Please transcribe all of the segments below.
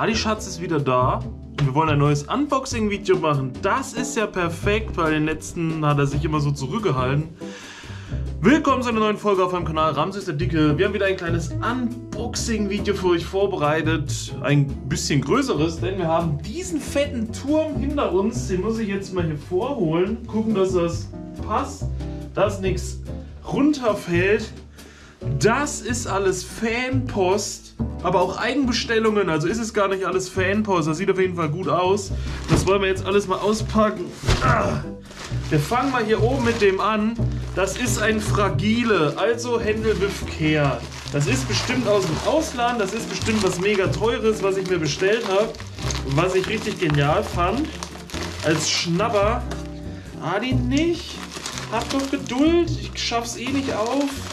Adi Schatz ist wieder da. Und wir wollen ein neues Unboxing-Video machen. Das ist ja perfekt, weil den letzten hat er sich immer so zurückgehalten. Willkommen zu einer neuen Folge auf meinem Kanal Ramses der Dicke. Wir haben wieder ein kleines Unboxing-Video für euch vorbereitet. Ein bisschen größeres, denn wir haben diesen fetten Turm hinter uns. Den muss ich jetzt mal hier vorholen. Gucken, dass das passt. Dass nichts runterfällt. Das ist alles Fanpost, aber auch Eigenbestellungen. Also ist es gar nicht alles Fanpost. Das sieht auf jeden Fall gut aus. Das wollen wir jetzt alles mal auspacken. Ah. Wir fangen mal hier oben mit dem an. Das ist ein Fragile, also Händel Care. Das ist bestimmt aus dem Ausland. Das ist bestimmt was mega teures, was ich mir bestellt habe. Was ich richtig genial fand. Als Schnapper. Adi nicht. Hab doch Geduld. Ich schaff's eh nicht auf.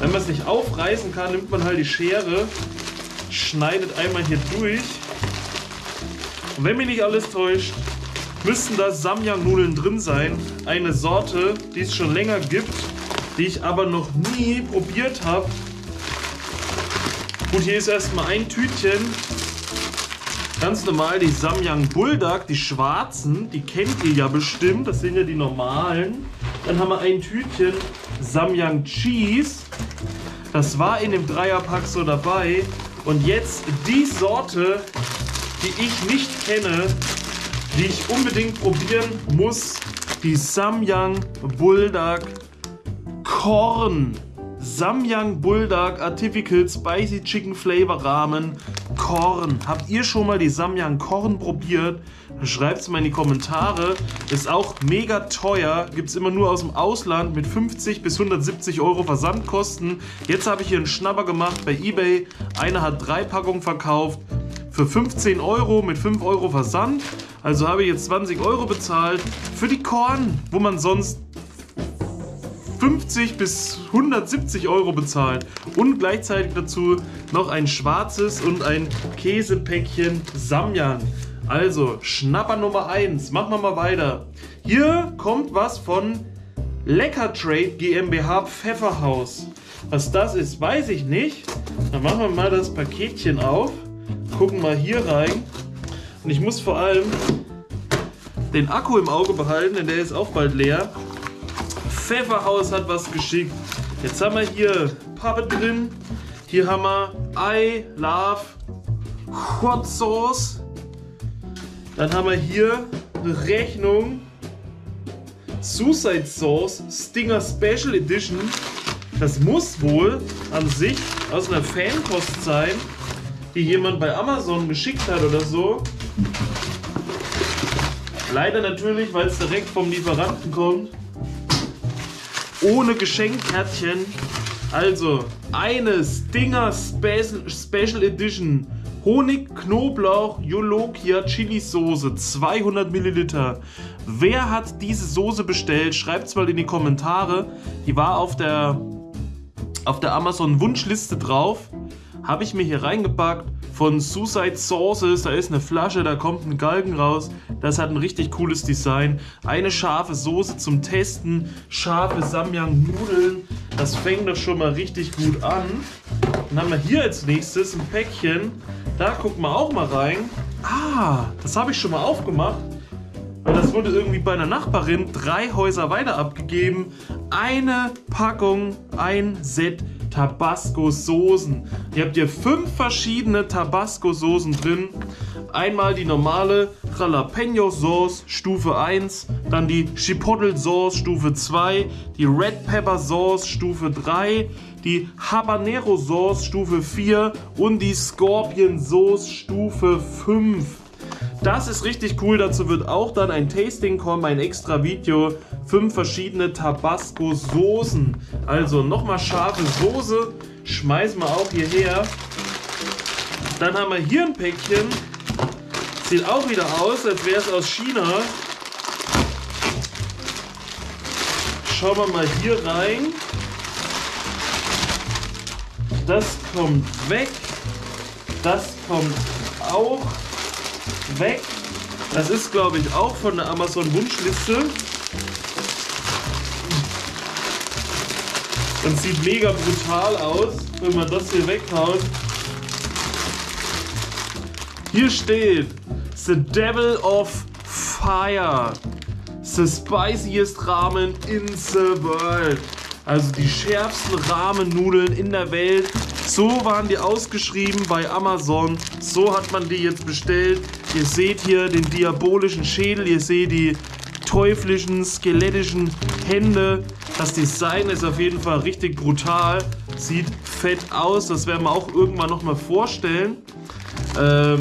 Wenn man es nicht aufreißen kann, nimmt man halt die Schere, schneidet einmal hier durch. Und wenn mich nicht alles täuscht, müssten da Samyang-Nudeln drin sein. Eine Sorte, die es schon länger gibt, die ich aber noch nie probiert habe. Gut, hier ist erstmal ein Tütchen. Ganz normal die Samyang Bulldog, die schwarzen, die kennt ihr ja bestimmt. Das sind ja die normalen. Dann haben wir ein Tütchen Samyang Cheese. Das war in dem Dreierpack so dabei. Und jetzt die Sorte, die ich nicht kenne, die ich unbedingt probieren muss. Die Samyang Bulldog Korn. Samyang Bulldog Artificial Spicy Chicken Flavor Ramen Korn. Habt ihr schon mal die Samyang Korn probiert? Schreibt es mal in die Kommentare. Ist auch mega teuer. Gibt es immer nur aus dem Ausland mit 50 bis 170 Euro Versandkosten. Jetzt habe ich hier einen Schnapper gemacht bei Ebay. Einer hat drei Packungen verkauft für 15 Euro mit 5 Euro Versand. Also habe ich jetzt 20 Euro bezahlt für die Korn, wo man sonst 50 bis 170 Euro bezahlt und gleichzeitig dazu noch ein schwarzes und ein Käsepäckchen Samyang. Also Schnapper Nummer 1, machen wir mal weiter. Hier kommt was von Lecker Trade GmbH Pfefferhaus. Was das ist, weiß ich nicht. Dann machen wir mal das Paketchen auf, gucken mal hier rein. Und ich muss vor allem den Akku im Auge behalten, denn der ist auch bald leer. Pfefferhaus hat was geschickt. Jetzt haben wir hier Pappe drin. Hier haben wir I Love Hot Sauce. Dann haben wir hier eine Rechnung. Suicide Sauce Stinger Special Edition. Das muss wohl an sich aus einer Fanpost sein, die jemand bei Amazon geschickt hat oder so. Leider natürlich, weil es direkt vom Lieferanten kommt ohne Geschenkkärtchen. Also eine Stinger Special, Special Edition Honig, Knoblauch, Yolokia Chili Soße 200 Milliliter. Wer hat diese Soße bestellt? Schreibt es mal in die Kommentare. Die war auf der, auf der Amazon Wunschliste drauf. Habe ich mir hier reingepackt von Suicide Sauces. Da ist eine Flasche, da kommt ein Galgen raus. Das hat ein richtig cooles Design. Eine scharfe Soße zum Testen. Scharfe Samyang Nudeln. Das fängt doch schon mal richtig gut an. Dann haben wir hier als nächstes ein Päckchen. Da gucken wir auch mal rein. Ah, das habe ich schon mal aufgemacht. Weil das wurde irgendwie bei einer Nachbarin drei Häuser weiter abgegeben. Eine Packung, ein Set Tabasco-Soßen. Ihr habt hier fünf verschiedene Tabasco-Soßen drin. Einmal die normale Jalapeno-Sauce Stufe 1, dann die Chipotle-Sauce Stufe 2, die Red Pepper-Sauce Stufe 3, die Habanero-Sauce Stufe 4 und die Scorpion-Sauce Stufe 5. Das ist richtig cool. Dazu wird auch dann ein Tasting kommen, ein extra Video. Fünf verschiedene Tabasco-Soßen. Also nochmal scharfe Soße. Schmeißen wir auch hierher. Dann haben wir hier ein Päckchen. Sieht auch wieder aus, als wäre es aus China. Schauen wir mal hier rein. Das kommt weg. Das kommt auch weg. Das ist, glaube ich, auch von der Amazon-Wunschliste. Und sieht mega brutal aus, wenn man das hier weghaut. Hier steht The Devil of Fire. The spiciest Ramen in the world. Also die schärfsten Rahmennudeln in der Welt. So waren die ausgeschrieben bei Amazon. So hat man die jetzt bestellt. Ihr seht hier den diabolischen Schädel. Ihr seht die teuflischen, skelettischen Hände. Das Design ist auf jeden Fall richtig brutal. Sieht fett aus. Das werden wir auch irgendwann nochmal vorstellen. Ähm,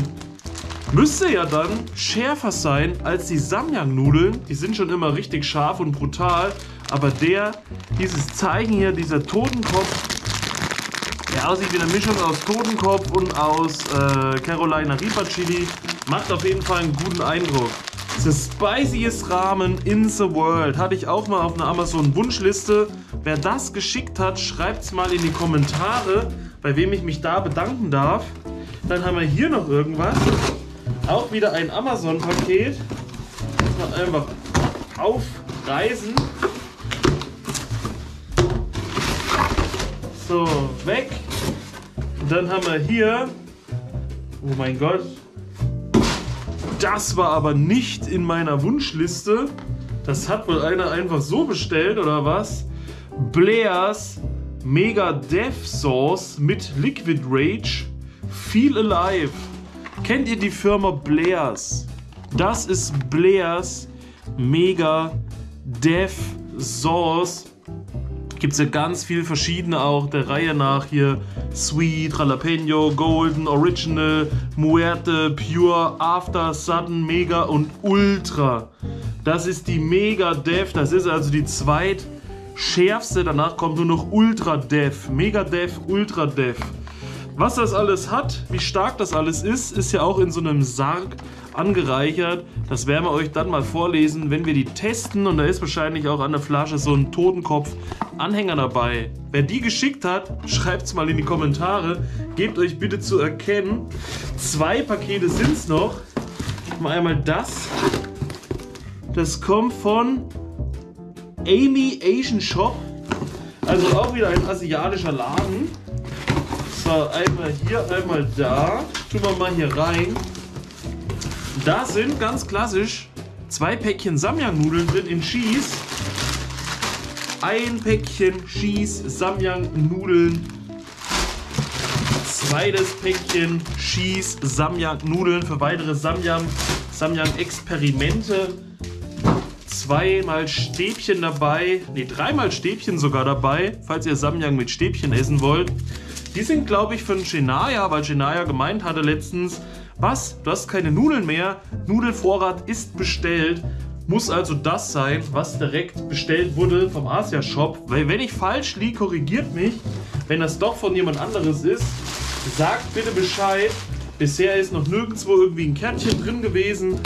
müsste ja dann schärfer sein als die Samyang-Nudeln. Die sind schon immer richtig scharf und brutal. Aber der, dieses Zeichen hier, dieser Totenkopf, der aussieht wie eine Mischung aus Totenkopf und aus äh, Carolina Reaper Chili, macht auf jeden Fall einen guten Eindruck. The spiciest Ramen in the world. Hatte ich auch mal auf einer Amazon-Wunschliste. Wer das geschickt hat, schreibt es mal in die Kommentare, bei wem ich mich da bedanken darf. Dann haben wir hier noch irgendwas. Auch wieder ein Amazon-Paket. Einfach aufreißen. So, weg. Und dann haben wir hier. Oh mein Gott. Das war aber nicht in meiner Wunschliste. Das hat wohl einer einfach so bestellt, oder was? Blairs Mega Death Sauce mit Liquid Rage. Feel Alive. Kennt ihr die Firma Blairs? Das ist Blairs Mega Death Sauce Gibt es ja ganz viel verschiedene auch der Reihe nach hier. Sweet, Jalapeno, Golden, Original, Muerte, Pure, After, Sudden, Mega und Ultra. Das ist die Mega Dev, das ist also die zweitschärfste. Danach kommt nur noch Ultra Dev. Mega Dev, Ultra Dev. Was das alles hat, wie stark das alles ist, ist ja auch in so einem Sarg angereichert. Das werden wir euch dann mal vorlesen, wenn wir die testen. Und da ist wahrscheinlich auch an der Flasche so ein Totenkopf-Anhänger dabei. Wer die geschickt hat, schreibt es mal in die Kommentare. Gebt euch bitte zu erkennen. Zwei Pakete sind es noch. Mal einmal das. Das kommt von Amy Asian Shop. Also auch wieder ein asiatischer Laden. So, einmal hier, einmal da. Tun wir mal hier rein. Da sind ganz klassisch zwei Päckchen Samyang-Nudeln drin in Cheese. Ein Päckchen Cheese Samyang-Nudeln. Zweites Päckchen Cheese Samyang-Nudeln für weitere Samyang, Samyang-Experimente. Zweimal Stäbchen dabei, ne, dreimal Stäbchen sogar dabei, falls ihr Samyang mit Stäbchen essen wollt. Die sind, glaube ich, von Shenaya, weil Shenaya gemeint hatte letztens, was? Du hast keine Nudeln mehr? Nudelvorrat ist bestellt. Muss also das sein, was direkt bestellt wurde vom Asia Shop. Weil wenn ich falsch liege, korrigiert mich. Wenn das doch von jemand anderes ist, sagt bitte Bescheid. Bisher ist noch nirgendwo irgendwie ein Kärtchen drin gewesen,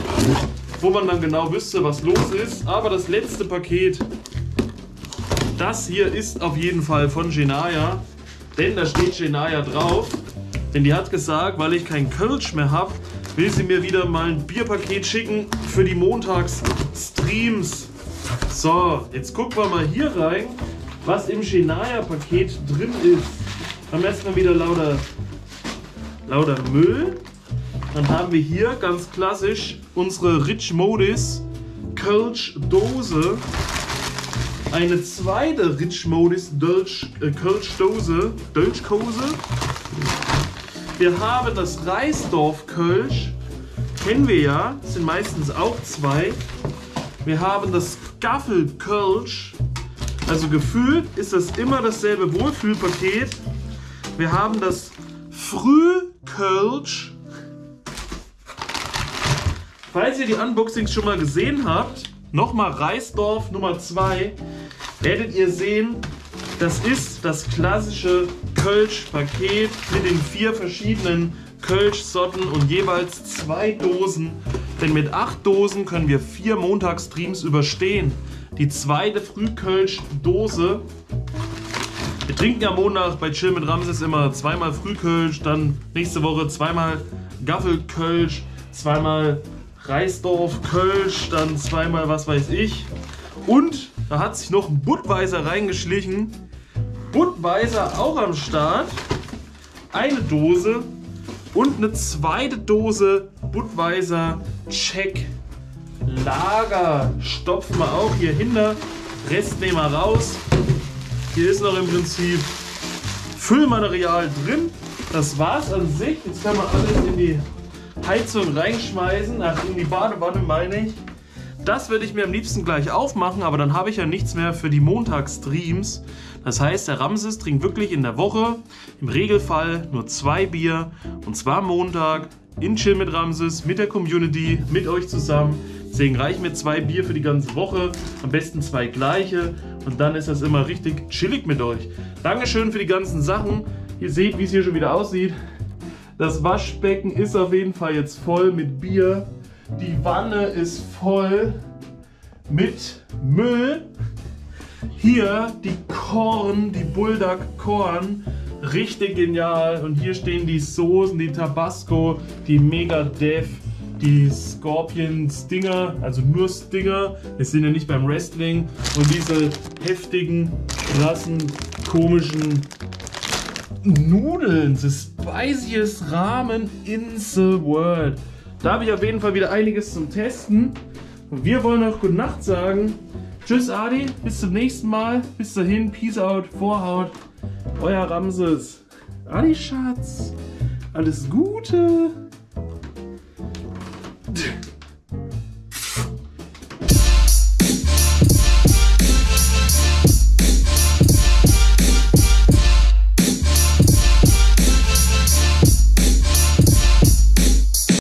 wo man dann genau wüsste, was los ist. Aber das letzte Paket, das hier ist auf jeden Fall von Genaya. Denn da steht Genaya drauf. Denn die hat gesagt, weil ich kein Kölsch mehr habe, will sie mir wieder mal ein Bierpaket schicken für die Montagsstreams. So, jetzt gucken wir mal hier rein, was im Genaya-Paket drin ist. Dann haben wir wieder lauter, lauter Müll. Dann haben wir hier ganz klassisch unsere Rich Modis Kölsch Dose eine zweite Rich Modis Dolch, äh, Kölsch-Dose, Dolchkose. Wir haben das Reisdorf Kölsch, kennen wir ja, sind meistens auch zwei. Wir haben das Gaffel Kölsch, also gefühlt ist das immer dasselbe Wohlfühlpaket. Wir haben das Früh Kölsch. Falls ihr die Unboxings schon mal gesehen habt, nochmal Reisdorf Nummer 2 werdet ihr sehen, das ist das klassische Kölsch-Paket mit den vier verschiedenen Kölsch-Sorten und jeweils zwei Dosen. Denn mit acht Dosen können wir vier Montagsstreams überstehen. Die zweite Frühkölsch-Dose. Wir trinken ja Montag bei Chill mit Ramses immer zweimal Frühkölsch, dann nächste Woche zweimal Gaffelkölsch, zweimal Reisdorf Kölsch, dann zweimal was weiß ich. Und da hat sich noch ein Budweiser reingeschlichen. Budweiser auch am Start. Eine Dose. Und eine zweite Dose Budweiser Check Lager. Stopfen wir auch hier hinter. Rest nehmen wir raus. Hier ist noch im Prinzip Füllmaterial drin. Das war's an sich. Jetzt können wir alles in die Heizung reinschmeißen. Ach, in die Badewanne meine ich. Das würde ich mir am liebsten gleich aufmachen, aber dann habe ich ja nichts mehr für die Montagsstreams. Das heißt, der Ramses trinkt wirklich in der Woche im Regelfall nur zwei Bier und zwar Montag in Chill mit Ramses, mit der Community, mit euch zusammen. Deswegen reichen mir zwei Bier für die ganze Woche, am besten zwei gleiche und dann ist das immer richtig chillig mit euch. Dankeschön für die ganzen Sachen. Ihr seht, wie es hier schon wieder aussieht. Das Waschbecken ist auf jeden Fall jetzt voll mit Bier. Die Wanne ist voll mit Müll. Hier die Korn, die Bulldog Korn. Richtig genial. Und hier stehen die Soßen, die Tabasco, die Mega Dev, die Scorpion Stinger, also nur Stinger. Wir sind ja nicht beim Wrestling. Und diese heftigen, krassen, komischen Nudeln. The spiciest Ramen in the world. Da habe ich auf jeden Fall wieder einiges zum Testen. Und wir wollen auch Gute Nacht sagen. Tschüss Adi, bis zum nächsten Mal. Bis dahin, Peace out, Vorhaut. Euer Ramses. Adi Schatz, alles Gute.